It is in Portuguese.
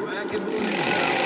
Ué, que bonito.